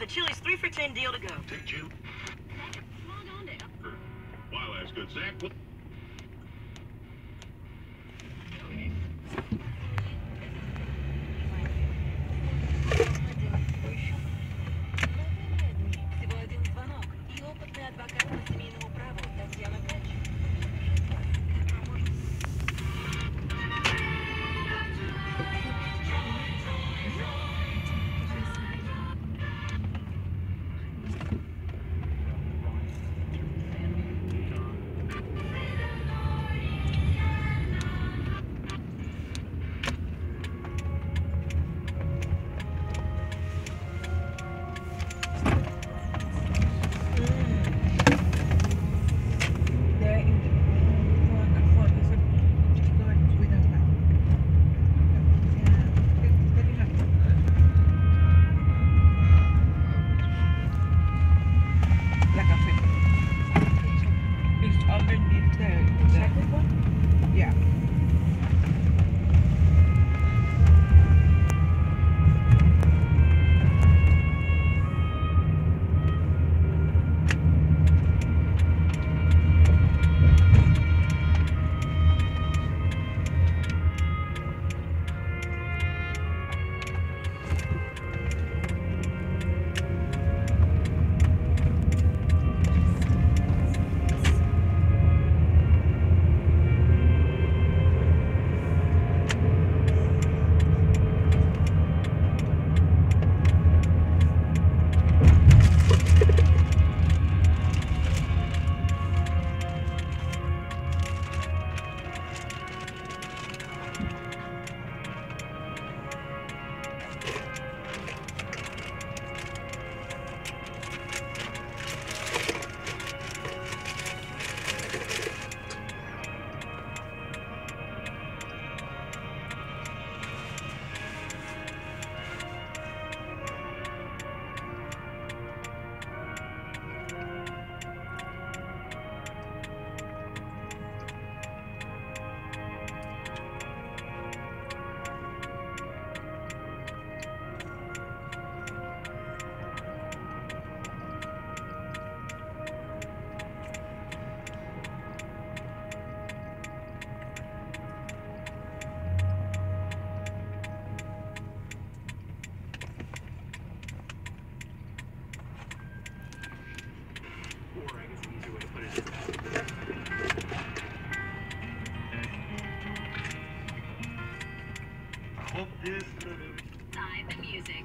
the Chili's three for ten deal to go. Did you? Wow, that's good, Zach. по семейному праву Татьяна Live music.